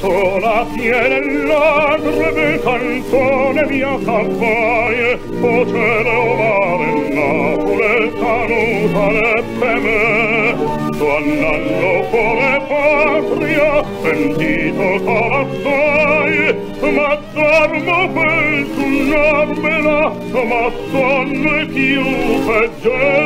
sola tiene l'altre canzone mia campagne o cielo vale Napole saluta per me andando come patria sentito corazzai ma dormo per suonarmela ma sonno più peggio.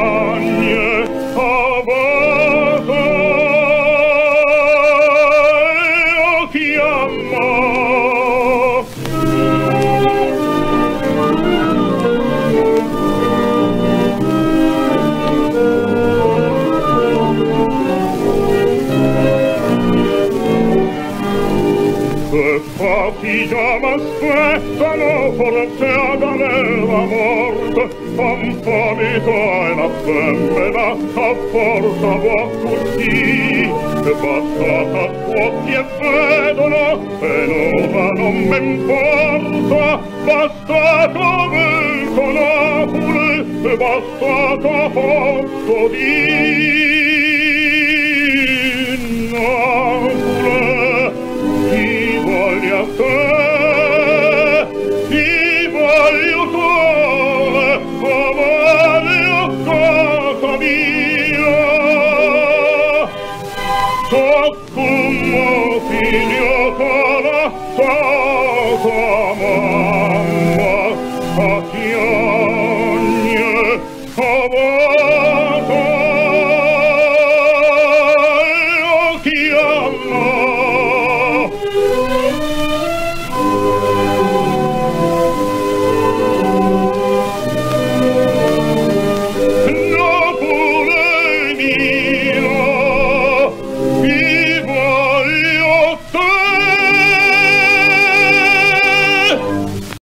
ti chiama aspettano forse ad anela morte conformito è la femmina a forza può così e bastata fuochi e vedono e l'ora non m'importa bastato vincono pure e bastato posso dire. voglio te ti voglio te oh voglio tutto mio so come figlio colo so come mamma occhio